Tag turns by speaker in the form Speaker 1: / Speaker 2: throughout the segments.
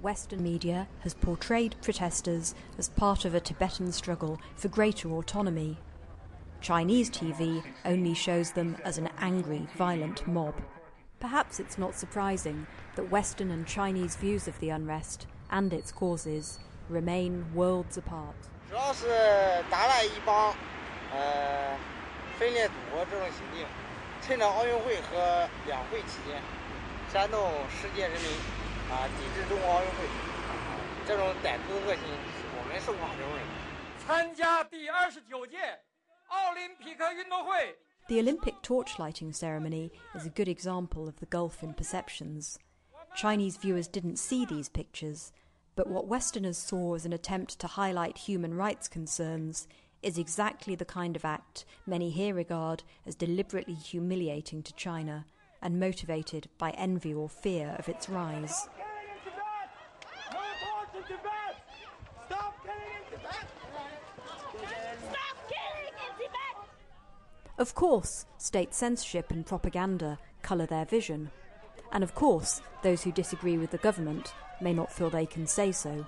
Speaker 1: Western media has portrayed protesters as part of a Tibetan struggle for greater autonomy. Chinese TV only shows them as an angry, violent mob. Perhaps it's not surprising that Western and Chinese views of the unrest and its causes remain worlds apart.
Speaker 2: 主要是达赖一帮呃分裂祖国这种行径，趁着奥运会和两会期间， 煽动世界人民啊抵制中国奥运会，这种歹毒的恶行，我们受不了这种人。
Speaker 3: 参加第二十九届奥林匹克运动会。
Speaker 1: The Olympic torchlighting ceremony is a good example of the gulf in perceptions. Chinese viewers didn't see these pictures, but what Westerners saw as an attempt to highlight human rights concerns is exactly the kind of act many here regard as deliberately humiliating to China and motivated by envy or fear of its rise. Of course, state censorship and propaganda colour their vision. And of course, those who disagree with the government may not feel they can say so.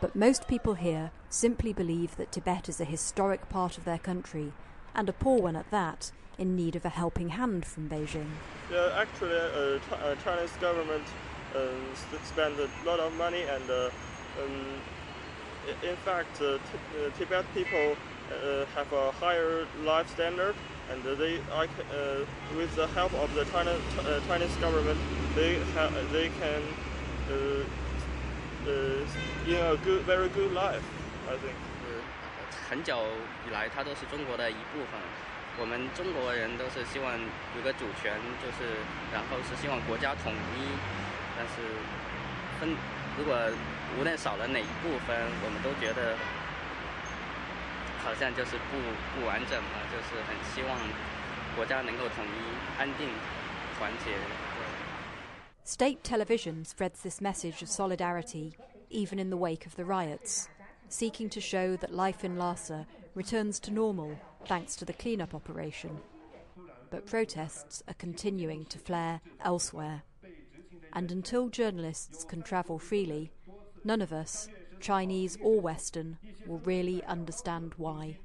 Speaker 1: But most people here simply believe that Tibet is a historic part of their country, and a poor one at that, in need of a helping hand from Beijing.
Speaker 4: Yeah, actually, uh, Ch- uh, Chinese government um, spend a lot of money, and uh, um, in fact, uh, t- uh, Tibet people uh, have a higher life standard, and they, uh, with the help of the China, uh, Chinese government, they ha- they can in a good, very good life. I think.
Speaker 5: 很久以来，它都是中国的一部分。我们中国人都是希望有个主权，就是然后是希望国家统一，但是分如果无论少了哪一部分，我们都觉得好像就是不不完整嘛，就是很希望国家能够统一、安定、团结。
Speaker 1: State television spreads this message of solidarity even in the wake of the riots, seeking to show that life in Lhasa returns to normal thanks to the cleanup operation. But protests are continuing to flare elsewhere. And until journalists can travel freely, none of us, Chinese or Western, will really understand why.